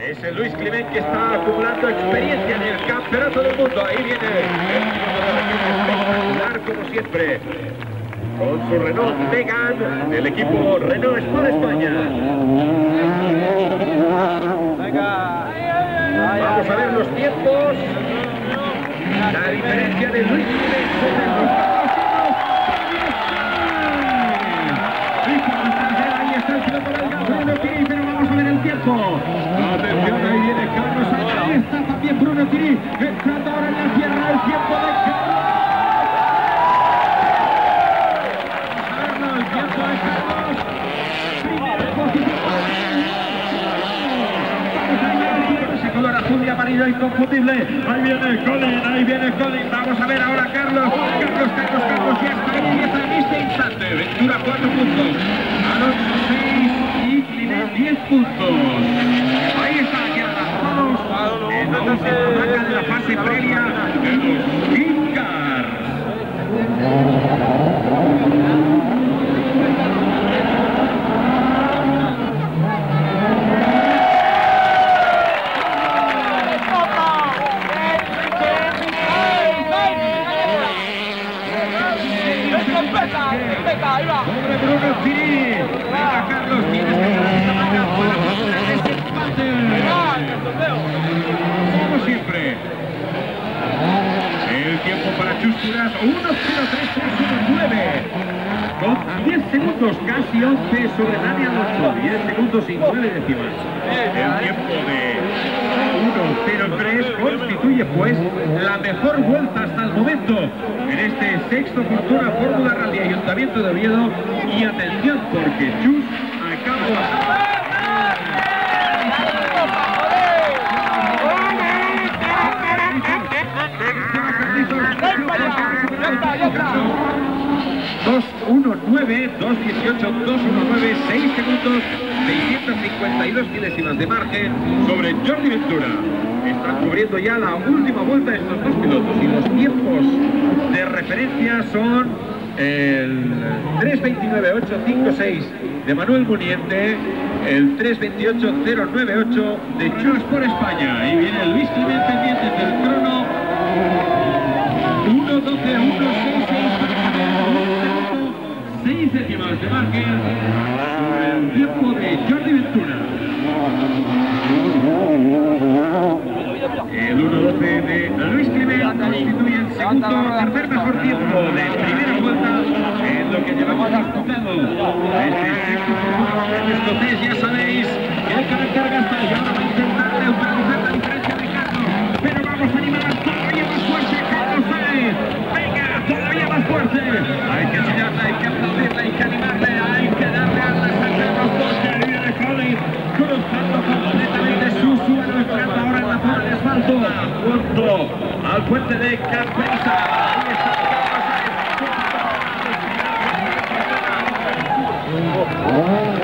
Es el Luis Clement que está acumulando experiencia en el campeonato del mundo. Ahí viene el espectacular como siempre. Con su Renault Megan del equipo Renault Sport España. Vamos a ver los tiempos. La diferencia de Luis Clement Ahí está el piloto belga, Bruno Tiri, pero vamos a ver el tiempo. Atención, ahí viene Carlos Sainz. Ahí está Tiri, entrando ahora en la tierra el tiempo de Carlos. El tiempo de Carlos. Primera posición. Ese color azul y amarillo inconfundible. Ahí viene Colin, ahí viene Colin. Vamos a ver ahora Carlos. Carlos, Carlos, Carlos, ya está está en este instante. Ventura 4 puntos. Alonso 6 y Climent 10 puntos. Ahí está, aquí avanzados en la de fase previa de los King Cars. Sobre Bruno. Venga, Carlos, tienes empate. Como siempre. El tiempo para Chusturas, 1.03.319. Con 10 segundos, casi 11 sobre Dani Alonso. 10 segundos y 9 décimas. El tiempo de 1.03 constituye pues la mejor vuelta hasta el momento en este sexto Fortuna Fórmula Rally Ayuntamiento de Oviedo. Y atención porque Chus acaba Dos, uno, nueve, dos, dieciocho, dos, uno, nueve, seis segundos, 652 milésimas de margen sobre Jordi Ventura. Están cubriendo ya la última vuelta de estos dos pilotos y los tiempos de referencia son el 3.29.856 de Manuel Muniente, el 3.28.098 de Chus por España. Y viene Luis Clement pendiente del crono 1.12 a 1.66 6 décimas de margen sobre el tiempo de Jordi Ventura. El 1.12 de Luis Clement constituye el segundo tercer mejor tiempo de primera vuelta en lo que llevamos disputado. Este escocés ya sabéis que el carácter gasta y ahora junto al puente de Carlos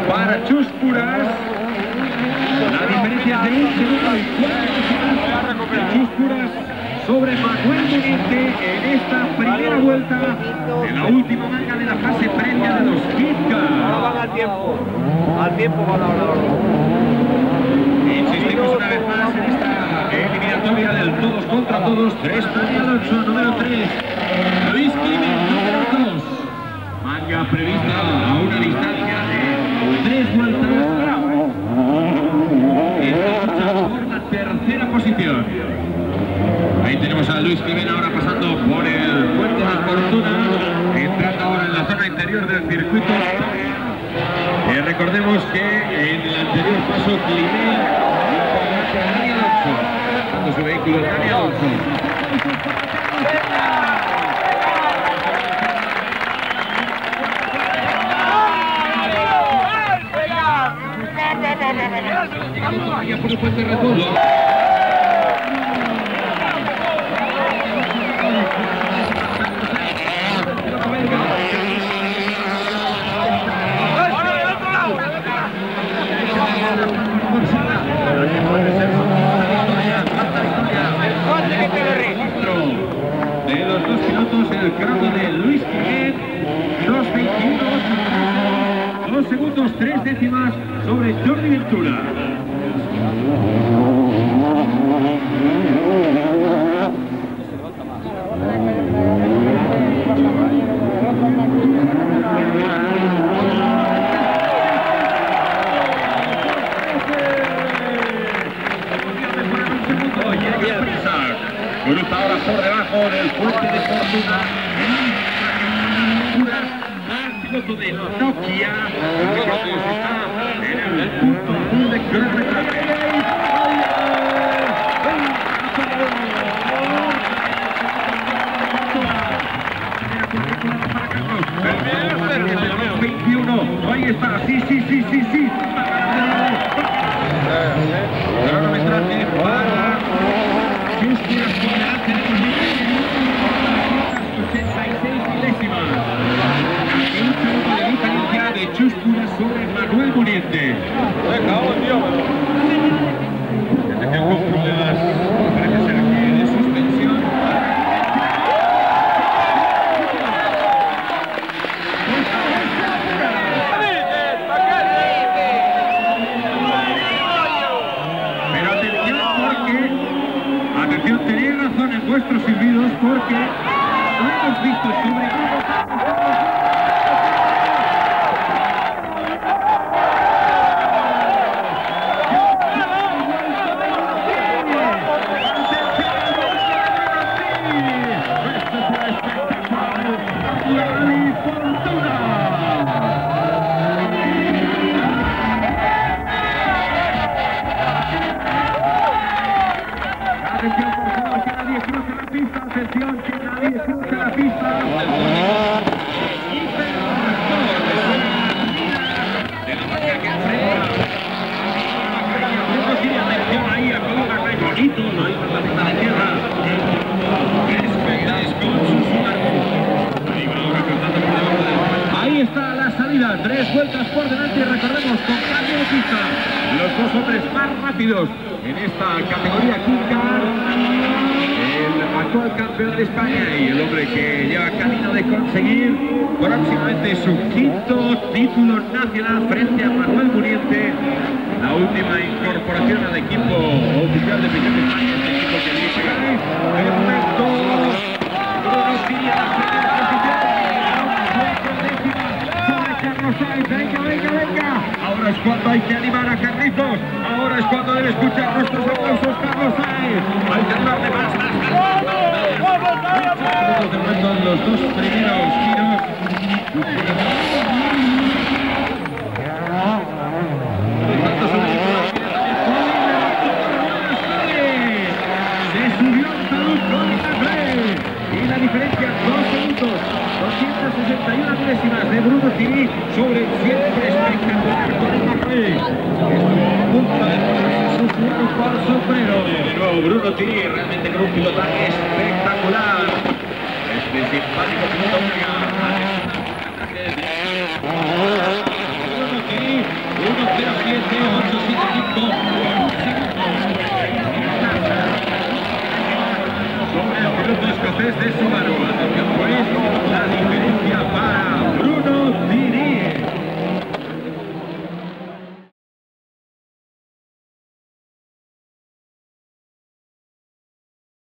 Para Chus Puras, la diferencia es de un segundo y cuatro de Chus Puras sobre Manuel Muniente en esta primera vuelta de la última manga de la fase previa de los Kit Ahora van al tiempo. Al tiempo van ahora. Insistimos una vez más en esta eliminatoria del todos contra todos. 3 para Alonso, número 3. Luis Climent, número 2. Manga prevista a una distancia de 3 vueltas. Está por la tercera posición. Ahí tenemos a Luis Climent ahora pasando por el puente de Fortuna, entrando ahora en la zona interior del circuito. Eh, recordemos que en el anterior paso Climent cuando su vehículo Dani Alonso. Vaya por el puente retorno. décimas sobre Jordi Ventura. Cruza ahora por debajo del puente de Fortuna. Piloto de Nokia. Está en el punto de cronometraje. Carlos. 21. Ahí está. Sí, sí, sí, sí, sí. Cronometraje para Justin Aspinall. Tenemos 86 milésimas. Un segundo de diferencia de Chúspura sobre Manuel Muniente. Atención con problemas. Parece ser que de suspensión. Pero atención porque, atención, tenéis razón en silbidos porque hemos visto sobre tres vueltas por delante y recordemos con cambio de pista. Los dos hombres más rápidos en esta categoría quinta, el actual campeón de España y el hombre que lleva camino de conseguir próximamente su quinto título nacional frente a Manuel Muriente, la última incorporación al equipo oficial de Piñón de España, este equipo que venga, venga, venga. Ahora es cuando hay que animar a Carlitos, ahora es cuando debe escuchar nuestros aplausos Carlos Sainz. Hay que animarle más, más, más. Los dos primeros giros. por su. De nuevo Bruno Tiri, realmente con un pilotaje espectacular. Este simpático Bruno Tiri, 1 0 8-5.